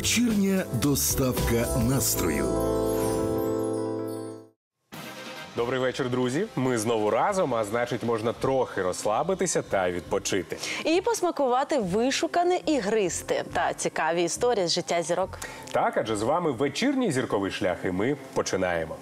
Вечірня доставка настрою. Добрий вечір, друзі. Ми знову разом, а значить, можна трохи розслабитися та відпочити. І посмакувати вишукане і гристи. та цікаві історії з життя зірок. Так, адже з вами вечірній зірковий шлях, і ми починаємо.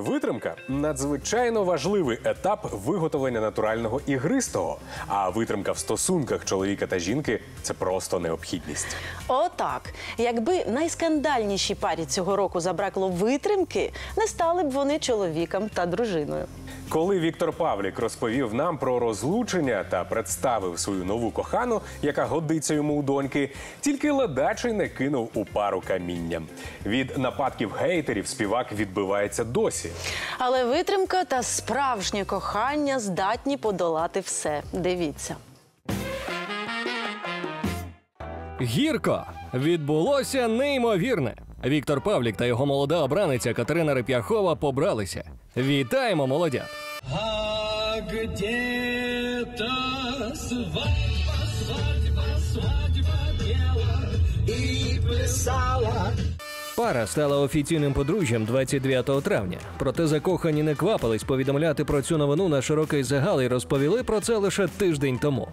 Витримка надзвичайно важливий етап виготовлення натурального ігристого. А витримка в стосунках чоловіка та жінки це просто необхідність. Отак, якби найскандальнішій парі цього року забракло витримки, не стали б вони чоловіком та дружиною. Коли Віктор Павлік розповів нам про розлучення та представив свою нову кохану, яка годиться йому у доньки, тільки ледачий не кинув у пару каміння. Від нападків гейтерів співак відбивається досі. Але витримка та справжнє кохання здатні подолати все. Дивіться. Гірко відбулося неймовірне. Віктор Павлік та його молода обраниця Катерина Реп'яхова побралися. Вітаємо, молодят! Где-то свадьба, свадьба, свадьба пела и плясала. Пара стала офіційним подружжям 29 травня. Проте закохані не квапились повідомляти про цю новину на широкий загал і розповіли про це лише тиждень тому.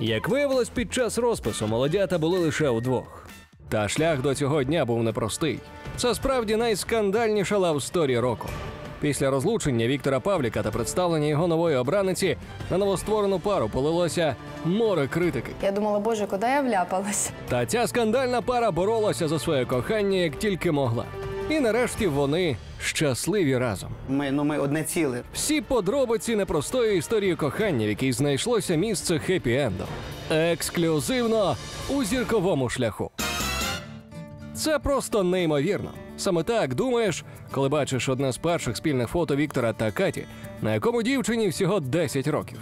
Як виявилось, під час розпису молодята були лише удвох. Та шлях до цього дня був непростий. Це справді найскандальніша love story року. Після розлучення Віктора Павліка та представлення його нової обраниці на новостворену пару полилося море критики. Я думала, боже, куди я вляпалась? Та ця скандальна пара боролася за своє кохання як тільки могла. І нарешті вони щасливі разом. Ми, ну, ми одне ціле. Всі подробиці непростої історії кохання, в якій знайшлося місце хеппі-енду. Ексклюзивно у зірковому шляху. Це просто неймовірно. Саме так думаєш, коли бачиш одне з перших спільних фото Віктора та Каті, на якому дівчині всього 10 років.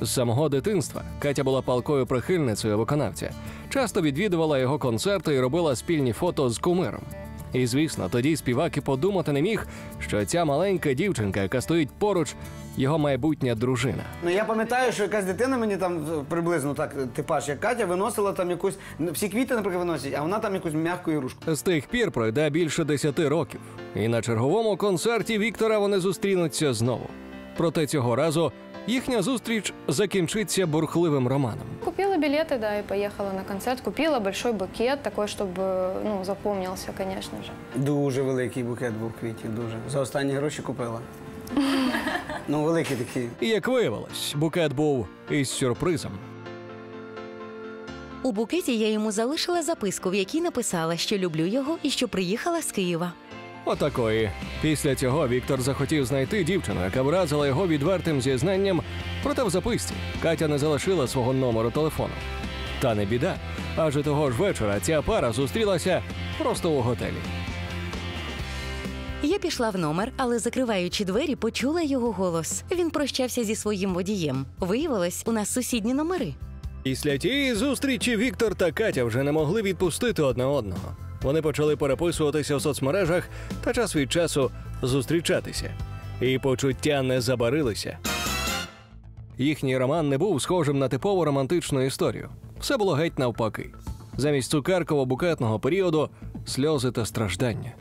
З самого дитинства Катя була палкою прихильницею виконавця, часто відвідувала його концерти і робила спільні фото з кумиром. І звісно, тоді співак і подумати не міг, що ця маленька дівчинка, яка стоїть поруч, його майбутня дружина. Ну я пам'ятаю, що якась дитина мені там е, приблизно так, типаж, як Катя, виносила там якусь. ну, Всі квіти, наприклад, виносять, а вона там якусь м'яку ігрушку. З тих пір пройде більше десяти років, і на черговому концерті Віктора вони зустрінуться знову. Проте цього разу їхня зустріч закінчиться бурхливим романом. Билеты, да, и поехала на концерт. Купила большой букет, такой, чтобы, ну, запомнился, конечно же. Дуже великий букет був квітів, дуже. За останні гроші купила. Ну, великий такий. І як виявилось, букет був із сюрпризом. У букеті я йому залишила записку, в якій написала, що люблю його і що приїхала з Києва. Отакої. Після цього Віктор захотів знайти дівчину, яка вразила його відвертим зізнанням. Проте в записці Катя не залишила свого номеру телефону. Та не біда, адже того ж вечора ця пара зустрілася просто у готелі. Я пішла в номер, але закриваючи двері, почула його голос. Він прощався зі своїм водієм. Виявилось, у нас сусідні номери. Після тієї зустрічі Віктор та Катя вже не могли відпустити одне одного. Вони почали переписуватися в соцмережах та час від часу зустрічатися. І почуття не забарилися. Їхній роман не був схожим на типову романтичну історію. Все було геть навпаки. Замість цукерково-букетного періоду сльози та страждання.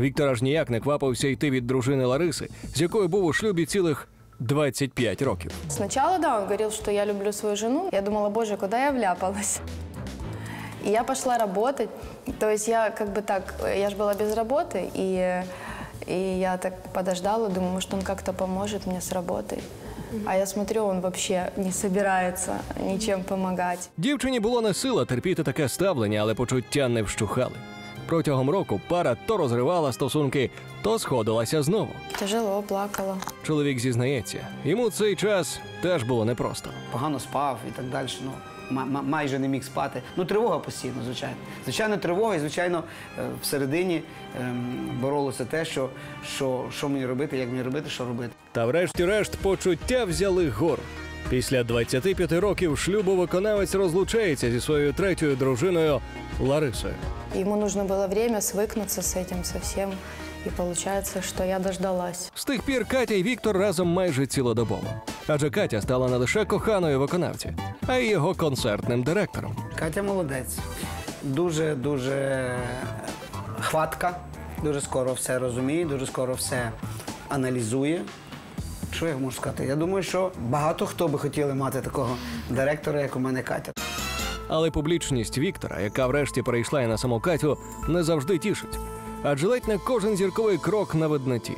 Віктор аж ніяк не квапився йти від дружини Лариси, з якою був у шлюбі цілих 25 років. Сначала, да, он говорил, что я люблю свою жену. Я думала, боже, куда я вляпалась? И я пошла работать. То есть я как бы так, я же была без работы, и, и я так подождала, думаю, может, он как-то поможет мне с работой. А я смотрю, он вообще не собирается ничем помогать. Дівчині було не сила терпіти таке ставлення, але почуття не вщухали. Протягом року пара то розривала стосунки, то сходилася знову. Тяжело, плакала. Чоловік зізнається, йому цей час теж було непросто. Погано спав і так далі. Ну, ма- ма- майже не міг спати. Ну, тривога постійно, звичайно. Звичайно, тривога, і звичайно, е, всередині ем, боролося те, що, що, що мені робити, як мені робити, що робити. Та врешті-решт почуття взяли гору. Після 25 років шлюбу виконавець розлучається зі своєю третьою дружиною Ларисою. Ему нужно было время свыкнуться с этим совсем. И получается, что я дождалась. З тих пір Катя і Віктор разом майже цілодобово. Адже Катя стала не лише коханою виконавці, а й його концертним директором. Катя молодець. Дуже дуже хватка, дуже скоро все розуміє, дуже скоро все аналізує. Що я можу сказати? Я думаю, що багато хто би хотіли мати такого директора, як у мене Катя. Але публічність Віктора, яка врешті перейшла і на саму Катю, не завжди тішить. Адже ледь не кожен зірковий крок на видноті.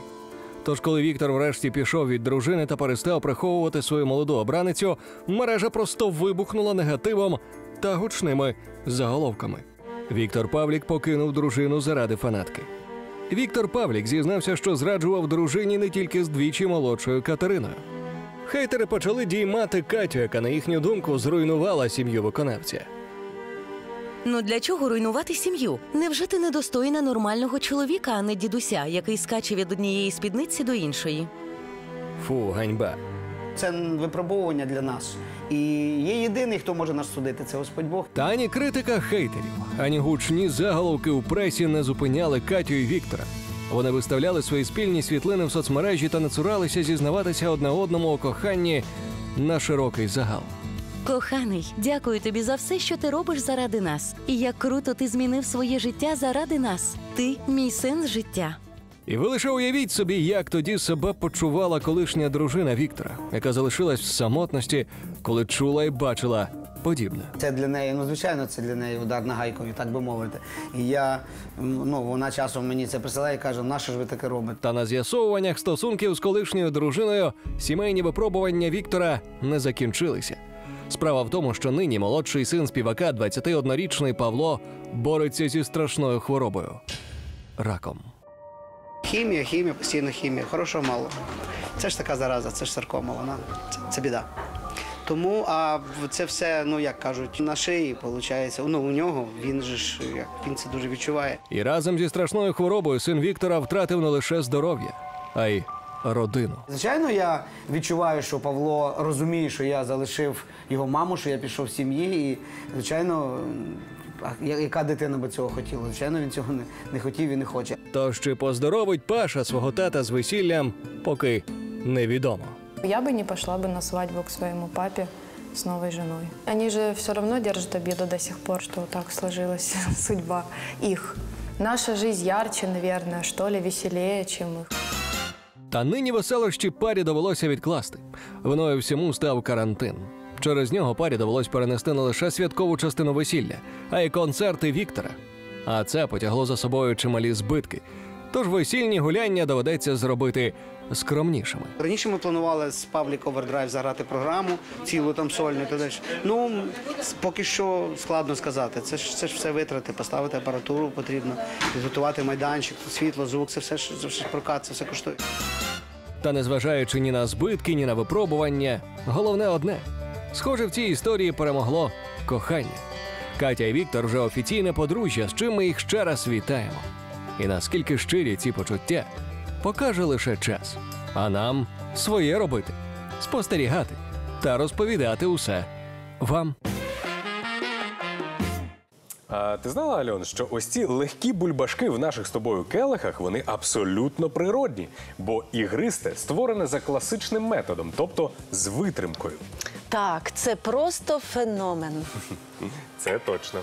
Тож, коли Віктор врешті пішов від дружини та перестав приховувати свою молоду обраницю, мережа просто вибухнула негативом та гучними заголовками. Віктор Павлік покинув дружину заради фанатки. Віктор Павлік зізнався, що зраджував дружині не тільки з двічі молодшою Катериною. Хейтери почали діймати Катю, яка, на їхню думку, зруйнувала сім'ю виконавця. Ну для чого руйнувати сім'ю? Невже ти недостойна нормального чоловіка, а не дідуся, який скаче від однієї спідниці до іншої? Фу, ганьба. Це випробовування для нас. І є єдиний, хто може нас судити, це Господь Бог. Та ані критика хейтерів, ані гучні заголовки у пресі не зупиняли Катю і Віктора. Вони виставляли свої спільні світлини в соцмережі та не цуралися зізнаватися одне одному у коханні на широкий загал. Коханий, дякую тобі за все, що ти робиш заради нас. І як круто ти змінив своє життя заради нас. Ти мій сенс життя. І ви лише уявіть собі, як тоді себе почувала колишня дружина Віктора, яка залишилась в самотності, коли чула і бачила подібне. Це для неї, ну звичайно, це для неї удар нагайкою, так би мовити. І я, ну вона часом мені це присилає і каже, на що ж ви таке робите? Та на з'ясовуваннях стосунків з колишньою дружиною сімейні випробування Віктора не закінчилися. Справа в тому, що нині молодший син співака, 21-річний Павло, бореться зі страшною хворобою раком. Хімія, хімія, постійно хімія. Хорошого мало. Це ж така зараза, це ж саркома, вона це, це біда. Тому, а в- це все, ну як кажуть, на шиї, виходить. Ну, у нього він же ж як він це дуже відчуває. І разом зі страшною хворобою син Віктора втратив не лише здоров'я, а й родину. Звичайно, я відчуваю, що Павло розуміє, що я залишив його маму, що я пішов з сім'ї. І, звичайно, а я- яка дитина би цього хотіла? Звичайно, він цього не, не хотів і не хоче. Тож чи поздоровить Паша свого тата з весіллям, поки невідомо. Я бы не пошла бы на свадьбу к своему папе с новой женой. Они же все равно держат обиду до сих пор, что так сложилась судьба их. Наша жизнь ярче, наверное, что ли, веселее, чем их. Та нині веселощі парі довелося відкласти. Виною всьому став карантин. Через нього парі довелось перенести не лише святкову частину весілля, а й концерти Віктора. А це потягло за собою чималі збитки. Тож весільні гуляння доведеться зробити скромнішими. Раніше ми планували з Public Overdrive заграти програму, цілу там сольну і так далі. Ну, поки що складно сказати. Це ж, це ж все витрати, поставити апаратуру потрібно, підготувати майданчик, світло, звук, це все ж це все ж прокат, це все коштує. Та незважаючи ні на збитки, ні на випробування, головне одне: схоже, в цій історії перемогло кохання. Катя і Віктор вже офіційне подружжя, з чим ми їх ще раз вітаємо. І наскільки щирі ці почуття, покаже лише час. А нам своє робити, спостерігати та розповідати усе вам. А ти знала, Альон, що ось ці легкі бульбашки в наших з тобою келихах вони абсолютно природні, бо ігристе створене за класичним методом, тобто з витримкою. Так, це просто феномен. Це точно.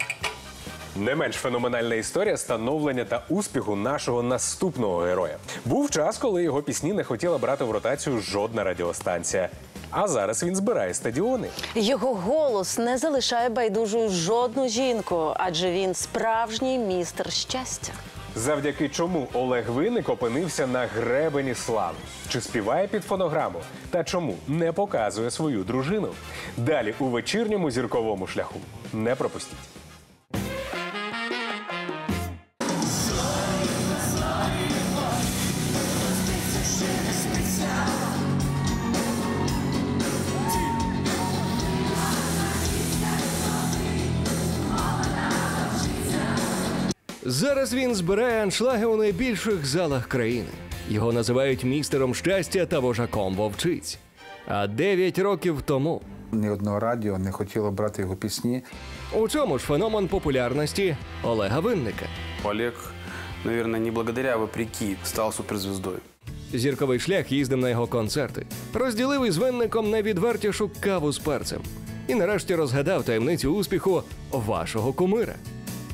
Не менш феноменальна історія становлення та успіху нашого наступного героя. Був час, коли його пісні не хотіла брати в ротацію жодна радіостанція. А зараз він збирає стадіони. Його голос не залишає байдужою жодну жінку, адже він справжній містер щастя. Завдяки чому Олег Винник опинився на гребені слави? Чи співає під фонограму? Та чому не показує свою дружину? Далі у вечірньому зірковому шляху. Не пропустіть. Зараз він збирає аншлаги у найбільших залах країни. Його називають містером щастя та вожаком вовчиць. А дев'ять років тому Ні одного радіо не хотіло брати його пісні. у чому ж феномен популярності Олега Винника? Олег наверное, не благодаря, а вопреки стал суперзвездой. Зірковий шлях їздив на його концерти, розділив із винником найвідвертішу каву з перцем і нарешті розгадав таємницю успіху вашого кумира.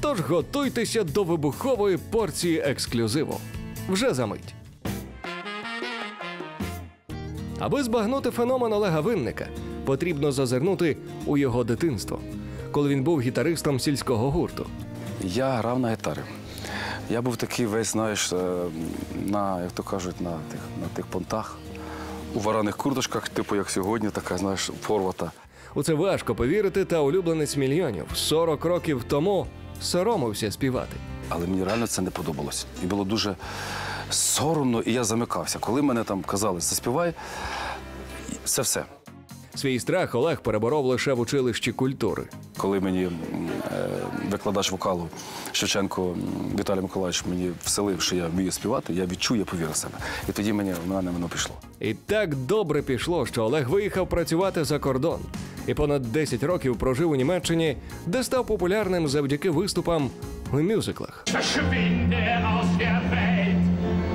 Тож готуйтеся до вибухової порції ексклюзиву. Вже за мить. Аби збагнути феномен Олега Винника, потрібно зазирнути у його дитинство, коли він був гітаристом сільського гурту. Я грав на гітарі. Я був такий весь, знаєш, е, на, як то кажуть, на тих, на тих понтах, у варених курточках, типу як сьогодні, така, знаєш, порвата. У це важко повірити, та улюбленець мільйонів 40 років тому соромився співати. Але мені реально це не подобалось. І було дуже соромно, і я замикався. Коли мене там казали, заспівай, це все. Свій страх Олег переборов лише в училищі культури. Коли мені е, викладач вокалу Шевченко Віталій Миколаївич мені вселив, що я вмію співати, я відчув, я повірив в себе. І тоді мені в мене воно пішло. І так добре пішло, що Олег виїхав працювати за кордон і понад 10 років прожив у Німеччині, де став популярним завдяки виступам у мюзиклах. Verschwinde aus der Welt.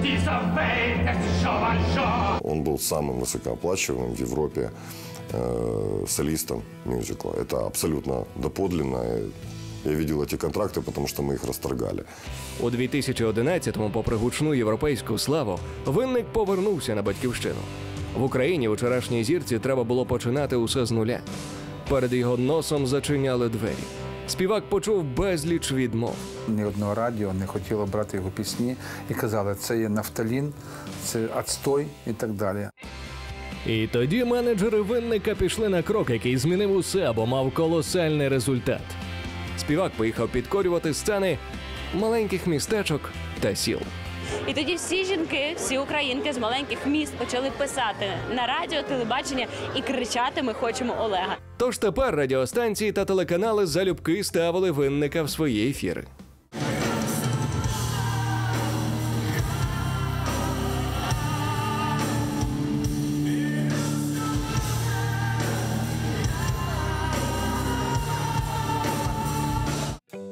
Dieser Welt ist schon mal schon. Он был самым высокооплачиваемым в Европе э, солистом мюзикла. Это абсолютно доподлинно. Я видел эти контракты, потому что мы их расторгали. У 2011-му, попри гучну європейську славу, винник повернувся на батьківщину. В Україні вчорашній зірці треба було починати усе з нуля. Перед його носом зачиняли двері. Співак почув безліч відмов. Ні одного радіо не хотіло брати його пісні і казали, це є нафталін, це отстой і так далі. І тоді менеджери винника пішли на крок, який змінив усе, бо мав колосальний результат. Співак поїхав підкорювати сцени маленьких містечок та сіл. І тоді всі жінки, всі українки з маленьких міст почали писати на радіо, телебачення і кричати: Ми хочемо Олега. Тож тепер радіостанції та телеканали залюбки ставили винника в свої ефіри.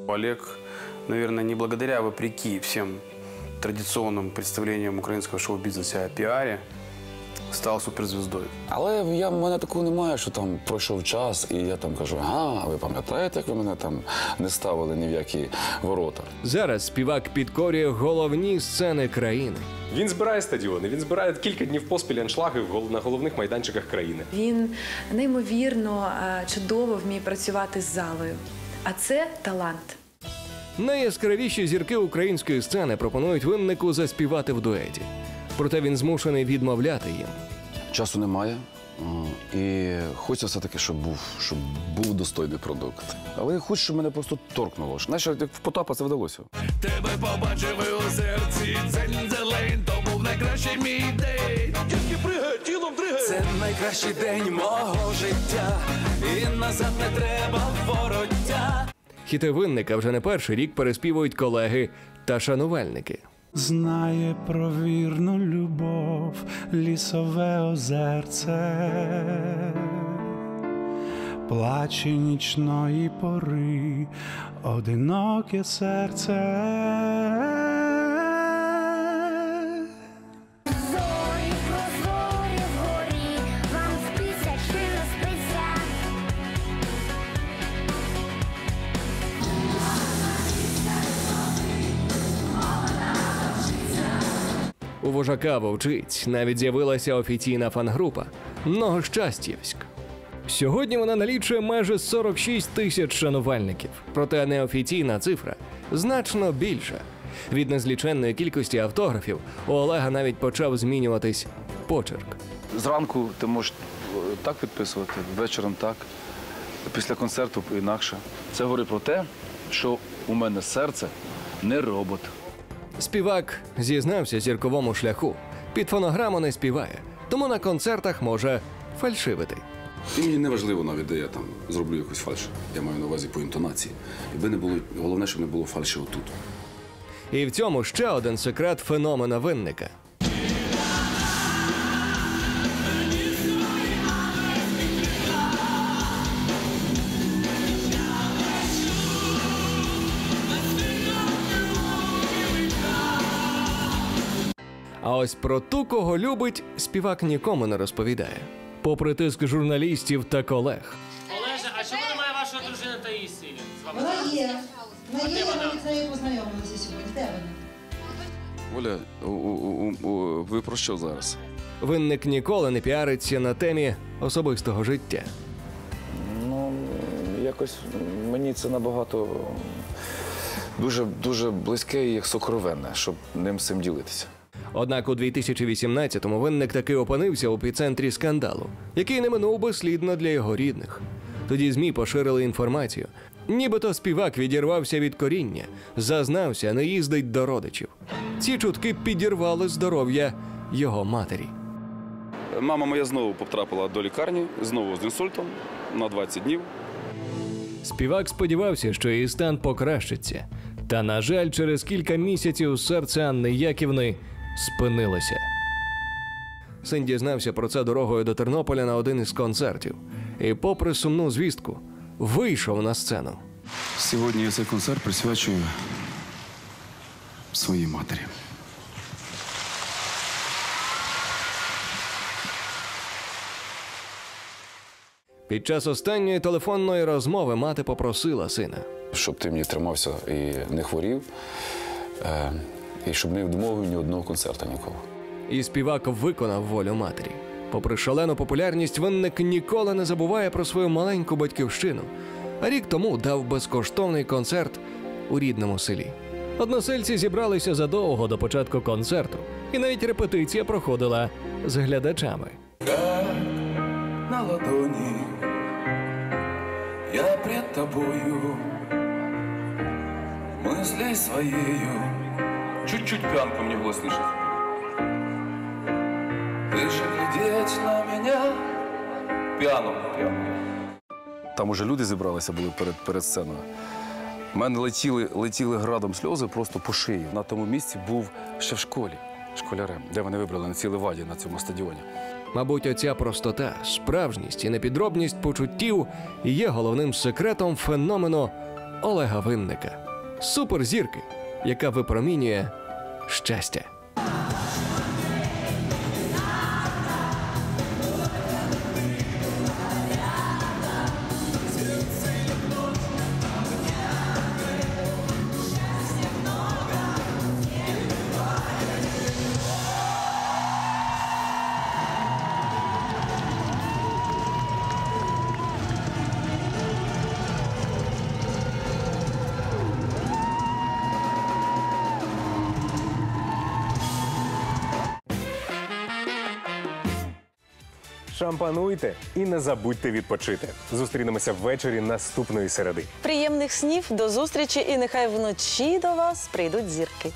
Олег, наверное, не благодаря, а вопреки всем традиционным представлениям украинского шоу-бизнеса о пиаре, стал суперзвездой. Але я, в мене такого немає, що там пройшов час, і я там кажу, а ви пам'ятаєте, як ви мене там не ставили ні в які ворота? Зараз співак підкорює головні сцени країни. Він збирає стадіони, він збирає кілька днів поспіль аншлаги на головних майданчиках країни. Він неймовірно е, чудово вміє працювати з залою. А це талант. Найяскравіші зірки української сцени пропонують виннику заспівати в дуеті. Проте він змушений відмовляти їм. Часу немає. І хочеться все-таки, щоб був, щоб був достойний продукт. Але я хочу, щоб мене просто торкнуло. Знаєш, як в Потапа це вдалося. Тебе побачив і у серці дзень-дзелень, то був найкращий мій день. Тільки пригай, тілом дригай. Це найкращий день мого життя, і назад не треба вороття. Хіти винника вже не перший рік переспівують колеги та шанувальники. Знає про вірну любов, лісове озерце, плаче нічної пори, одиноке серце. Вожака вовчиць навіть з'явилася офіційна фан-група Многощастівськ. Сьогодні вона налічує майже 46 тисяч шанувальників, проте неофіційна цифра значно більша. Від незліченної кількості автографів у Олега навіть почав змінюватись почерк. Зранку ти можеш е, так підписувати, вечором так, після концерту інакше. Це говорить про те, що у мене серце не робот. Співак зізнався зірковому шляху. Під фонограму не співає, тому на концертах може фальшивити. І мені не важливо навіть, де я там зроблю якусь фальш. Я маю на увазі по інтонації. Якби не було, головне, щоб не було фальші отут. І в цьому ще один секрет феномена винника. Ось про ту, кого любить, співак нікому не розповідає. Попри тиск журналістів та колег. Олеже, а чому немає вашої дружини Таїсії? Вона є. Вона є, ми вона? з нею познайомилися сьогодні. Де вона? Оля, у- у- у- у- ви про що зараз? Винник ніколи не піариться на темі особистого життя. Ну, якось мені це набагато дуже, дуже близьке і як сокровенне, щоб ним цим ділитися. Однак у 2018-му винник таки опинився у епіцентрі скандалу, який не минув безслідно для його рідних. Тоді ЗМІ поширили інформацію. Нібито співак відірвався від коріння, зазнався, не їздить до родичів. Ці чутки підірвали здоров'я його матері. Мама моя знову потрапила до лікарні, знову з інсультом на 20 днів. Співак сподівався, що її стан покращиться. Та, на жаль, через кілька місяців серце Анни Яківни спинилося. Син дізнався про це дорогою до Тернополя на один із концертів. І, попри сумну звістку, вийшов на сцену. Сьогодні я цей концерт присвячую своїй матері. Під час останньої телефонної розмови мати попросила сина. Щоб ти мені тримався і не хворів, е, і щоб не відмовив ні одного концерту нікого. І співак виконав волю матері. Попри шалену популярність, винник ніколи не забуває про свою маленьку батьківщину. А рік тому дав безкоштовний концерт у рідному селі. Односельці зібралися задовго до початку концерту, і навіть репетиція проходила з глядачами. на ладони Я пред тобою Мыслей своею Чуть-чуть пьянку мне было слышать Ты же глядеть на меня Пьяным, пьяным Там уже люди зібралися були перед, перед сценою. У мене летіли, летіли градом сльози просто по шиї. На тому місці був ще в школі, школярем, де вони вибрали на цілий ваді на цьому стадіоні. Мабуть, оця простота, справжність і непідробність почуттів є головним секретом феномену Олега Винника суперзірки, яка випромінює щастя. Шампануйте і не забудьте відпочити. Зустрінемося ввечері наступної середи. Приємних снів, до зустрічі, і нехай вночі до вас прийдуть зірки.